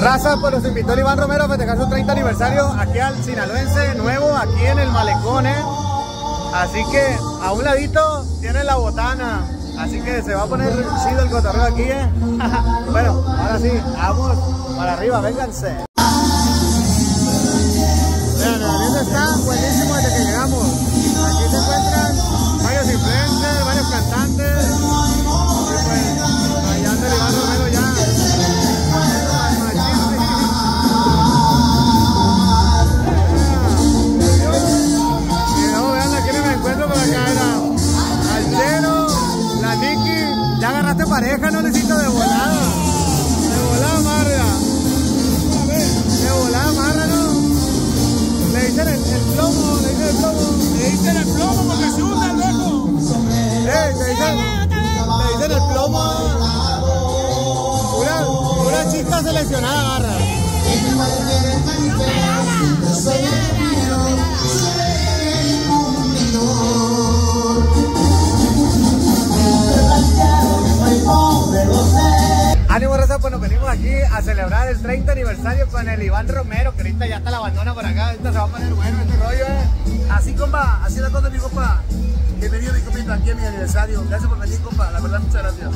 Raza, pues los invitó el Iván Romero a festejar su 30 aniversario aquí al Sinaloense nuevo, aquí en el Malecón, ¿eh? Así que a un ladito tiene la botana. Así que se va a poner chido el cotorreo aquí, ¿eh? bueno, ahora sí, vamos para arriba, vénganse. Marra. Ánimo, Rosa, pues nos venimos aquí a celebrar el 30 aniversario con el Iván Romero, que ahorita ya está la abandona por acá, ahorita se va a poner bueno este rollo, eh. Así, compa, así la cosa, mi compa. Bienvenido, mi compita, aquí a mi aniversario. Gracias por venir, compa. La verdad, muchas gracias.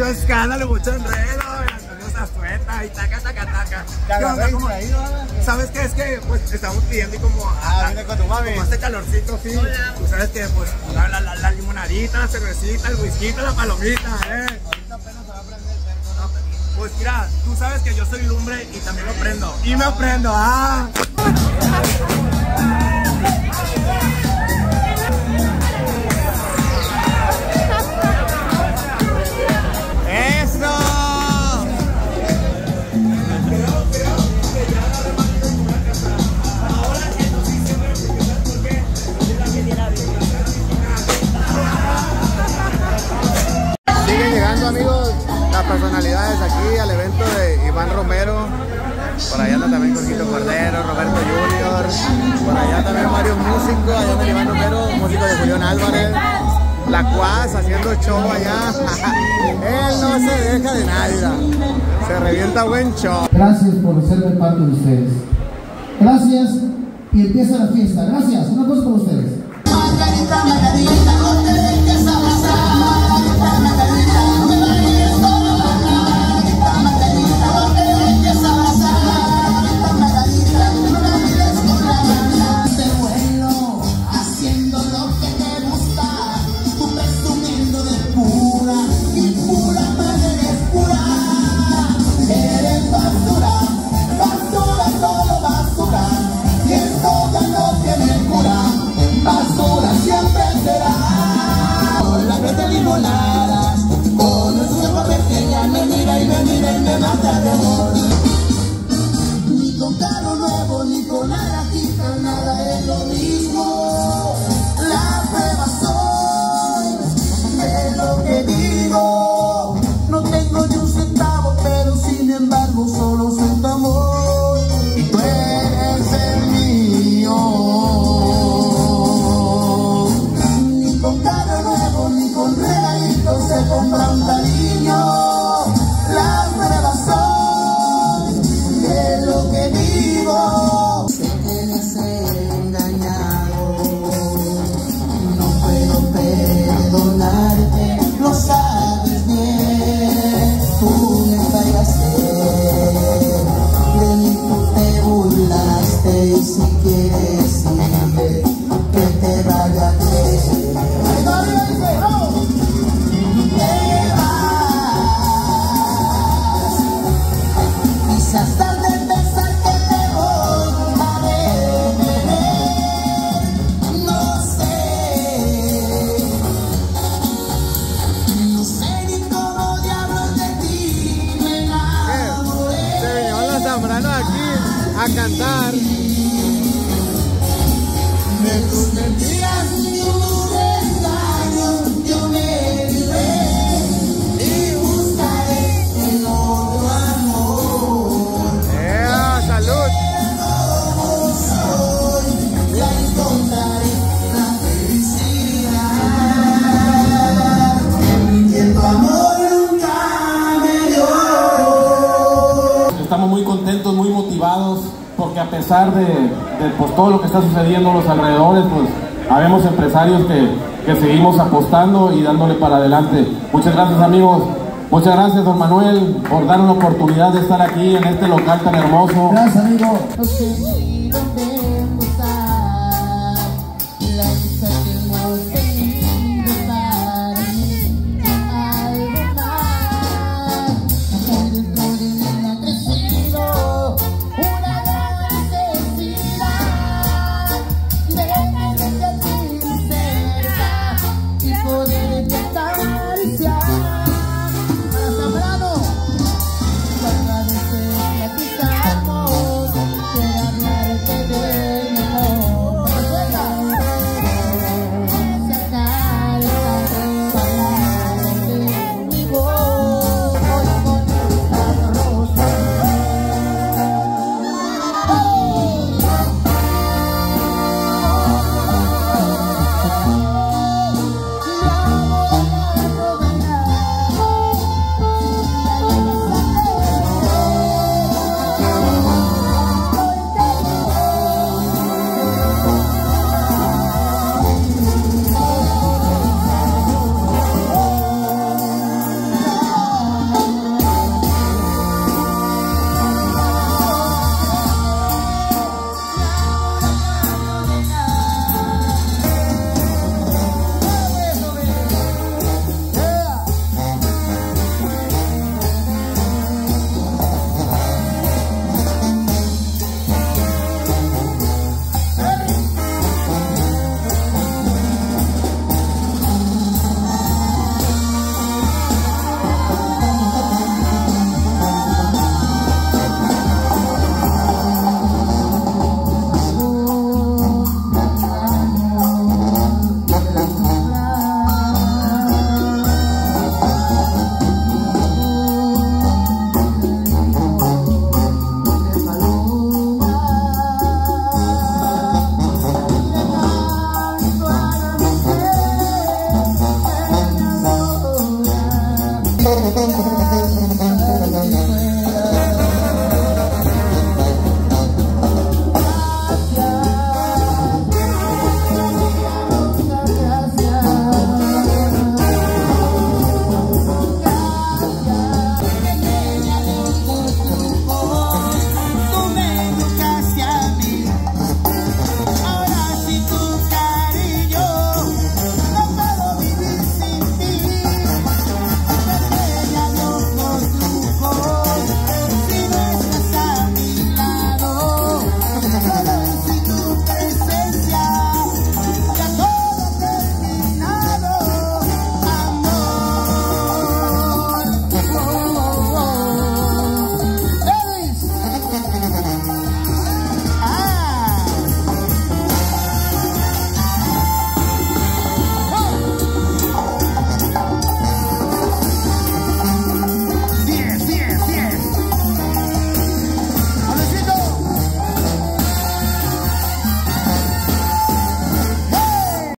Mucho escándalo, mucho enredo. Y taca, taca, taca. ¿Qué. ¿Sabes qué? Es que, pues, estamos pidiendo y como... Ah, vine con tu mami. Como este calorcito, sí. Tú sabes que, pues, la, la, la, la limonadita, la cervecita, el whisky, la palomita, eh. Ahorita apenas se va a prender el cerco, ¿no? Pues mira, tú sabes que yo soy lumbre y también lo prendo. Y me prendo, ah. Aquí al evento de Iván Romero. Por allá anda también Jorgito Cordero, Roberto Junior. Por allá también varios músicos. Allá anda Iván Romero, músico de Julián Álvarez. La Cuas haciendo show allá. Él no se deja de nada. Se revienta buen show. Gracias por serme parte de ustedes. Gracias y empieza la fiesta. Gracias. Una cosa por ustedes. Margarita, Margarita, no te dejes abrazar. Margarita, a cantar. De tus mentiras y tu engaño yo me libré y buscaré el otro amor. ¡Ea, salud! Como soy, la encontraré la felicidad que tu amor nunca me dio. Estamos muy contentos porque a pesar de, pues, todo lo que está sucediendo en los alrededores, pues habemos empresarios que, que seguimos apostando y dándole para adelante. Muchas gracias amigos. Muchas gracias, don Manuel, por darnos la oportunidad de estar aquí en este local tan hermoso. Gracias, amigo.